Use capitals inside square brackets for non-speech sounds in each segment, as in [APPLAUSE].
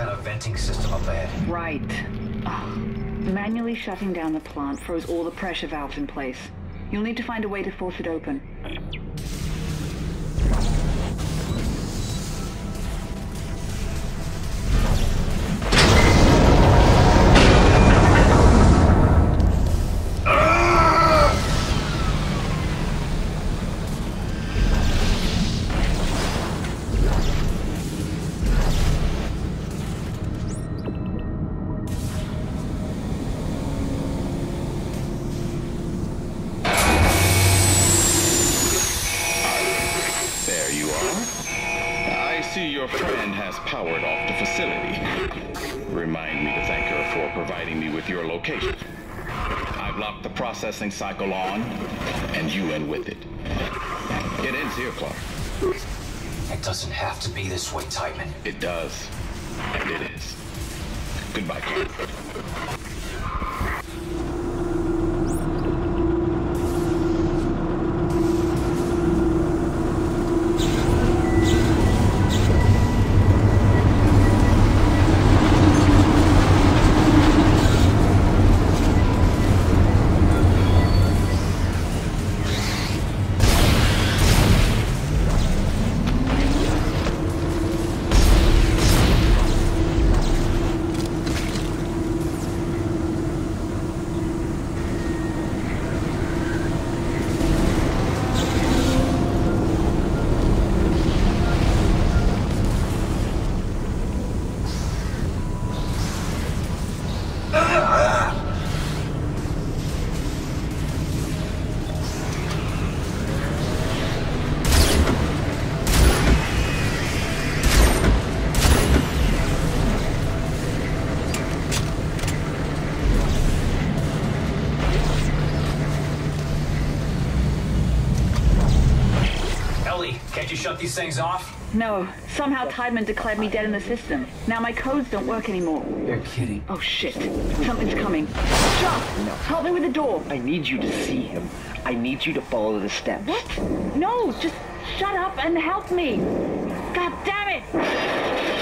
Kind of venting system up ahead. Right. Ugh. Manually shutting down the plant froze all the pressure valves in place. You'll need to find a way to force it open. Has powered off the facility. Remind me to thank her for providing me with your location. I've locked the processing cycle on, and you in with it. It ends here, Clarke. It doesn't have to be this way, Tiedemann. It does. And it is. Goodbye, Clarke. Ellie, can't you shut these things off? No, somehow Tiedemann declared me dead in the system. Now my codes don't work anymore. You're kidding. Oh shit. Something's coming. Shut! No. Help me with the door. I need you to see him. I need you to follow the steps. What? No, just shut up and help me. God damn it!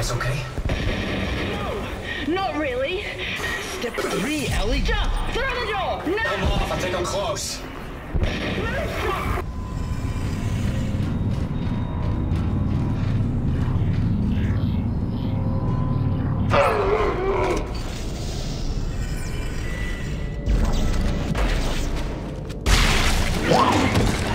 This okay? No, Not really. Step three, Ellie. Jump! Through the door! I'm Now! off. I think I'm close. God,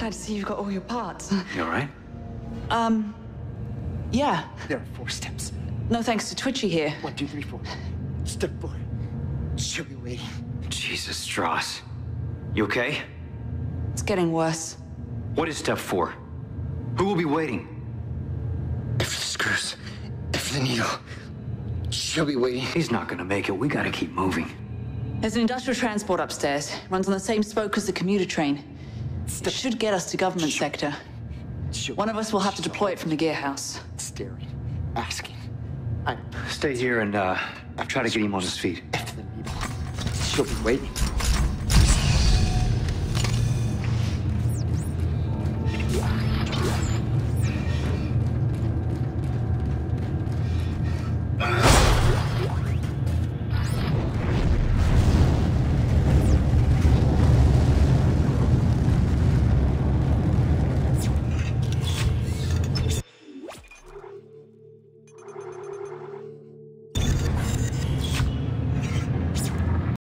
Glad to see you've got all your parts. [LAUGHS] You alright? Um, yeah. There are four steps. No thanks to Twitchy here. One, two, three, four. Step four. She'll be waiting. Jesus, Stross. You okay? It's getting worse. What is step four? Who will be waiting? If the screws, if the needle, she'll be waiting. He's not gonna make it. We gotta keep moving. There's an industrial transport upstairs. Runs on the same spoke as the commuter train. It should get us to government sector. She'll One of us will have to deploy it from the gear house. staring, asking. I Stay here and, uh, try to get him on his feet. if the needle, she'll be waiting.